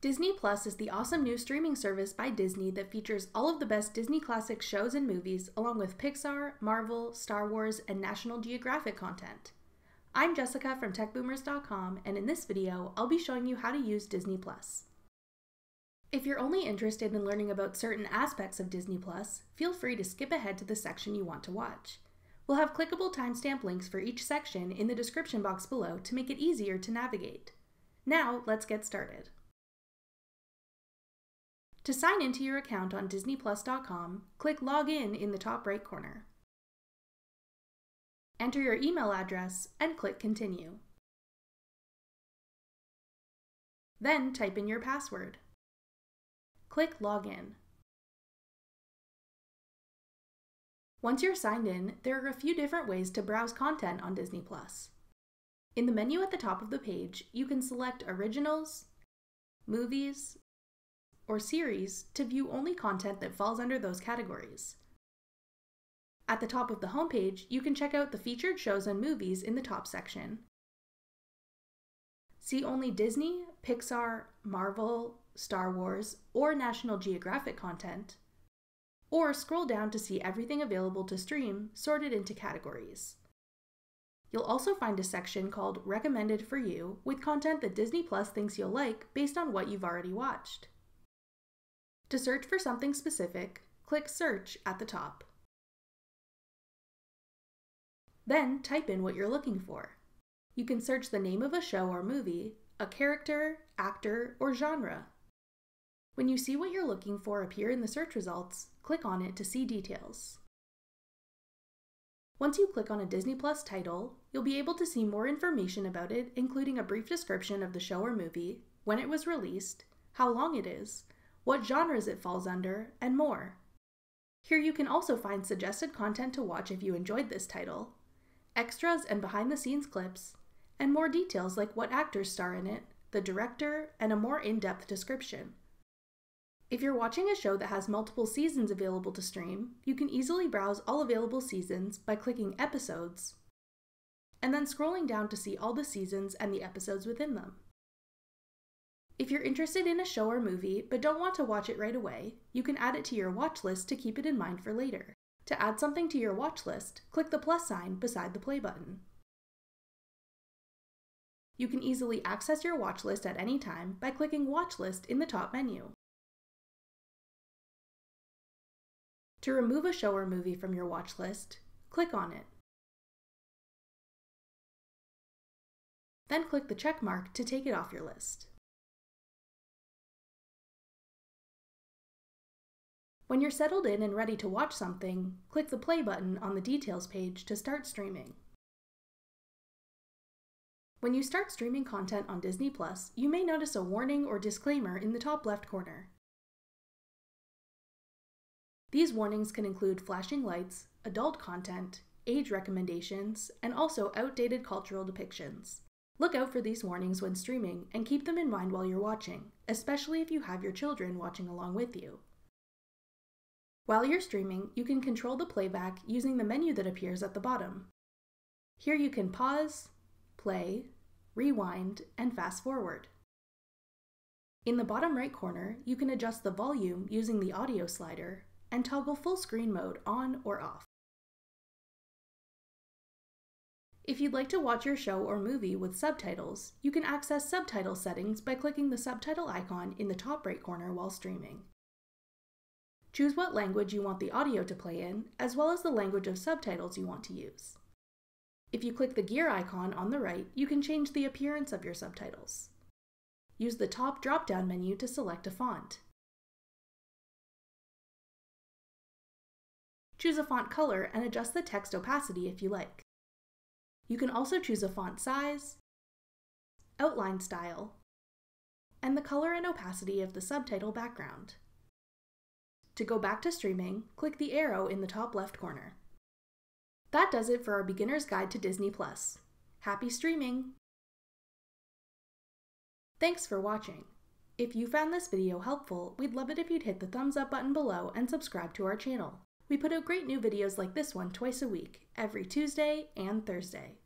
Disney Plus is the awesome new streaming service by Disney that features all of the best Disney classic shows and movies, along with Pixar, Marvel, Star Wars, and National Geographic content. I'm Jessica from TechBoomers.com, and in this video, I'll be showing you how to use Disney Plus. If you're only interested in learning about certain aspects of Disney Plus, feel free to skip ahead to the section you want to watch. We'll have clickable timestamp links for each section in the description box below to make it easier to navigate. Now, let's get started. To sign into your account on DisneyPlus.com, click Login in the top right corner. Enter your email address and click Continue. Then type in your password. Click Login. Once you're signed in, there are a few different ways to browse content on Disney In the menu at the top of the page, you can select Originals, Movies, or series to view only content that falls under those categories. At the top of the homepage, you can check out the featured shows and movies in the top section. See only Disney, Pixar, Marvel, Star Wars, or National Geographic content, or scroll down to see everything available to stream sorted into categories. You'll also find a section called Recommended for You with content that Disney Plus thinks you'll like based on what you've already watched. To search for something specific, click Search at the top. Then type in what you're looking for. You can search the name of a show or movie, a character, actor, or genre. When you see what you're looking for appear in the search results, click on it to see details. Once you click on a Disney Plus title, you'll be able to see more information about it, including a brief description of the show or movie, when it was released, how long it is, what genres it falls under, and more. Here you can also find suggested content to watch if you enjoyed this title, extras and behind the scenes clips, and more details like what actors star in it, the director, and a more in depth description. If you're watching a show that has multiple seasons available to stream, you can easily browse all available seasons by clicking Episodes, and then scrolling down to see all the seasons and the episodes within them. If you're interested in a show or movie but don't want to watch it right away, you can add it to your watch list to keep it in mind for later. To add something to your watch list, click the plus sign beside the play button. You can easily access your watch list at any time by clicking Watch List in the top menu. To remove a show or movie from your watch list, click on it. Then click the check mark to take it off your list. When you're settled in and ready to watch something, click the play button on the details page to start streaming. When you start streaming content on Disney Plus, you may notice a warning or disclaimer in the top left corner. These warnings can include flashing lights, adult content, age recommendations, and also outdated cultural depictions. Look out for these warnings when streaming and keep them in mind while you're watching, especially if you have your children watching along with you. While you're streaming, you can control the playback using the menu that appears at the bottom. Here you can pause, play, rewind, and fast forward. In the bottom right corner, you can adjust the volume using the audio slider and toggle full screen mode on or off. If you'd like to watch your show or movie with subtitles, you can access subtitle settings by clicking the subtitle icon in the top right corner while streaming. Choose what language you want the audio to play in, as well as the language of subtitles you want to use. If you click the gear icon on the right, you can change the appearance of your subtitles. Use the top drop-down menu to select a font. Choose a font color and adjust the text opacity if you like. You can also choose a font size, outline style, and the color and opacity of the subtitle background. To go back to streaming, click the arrow in the top left corner. That does it for our beginner's guide to Disney Plus. Happy streaming! Thanks for watching. If you found this video helpful, we'd love it if you'd hit the thumbs up button below and subscribe to our channel. We put out great new videos like this one twice a week, every Tuesday and Thursday.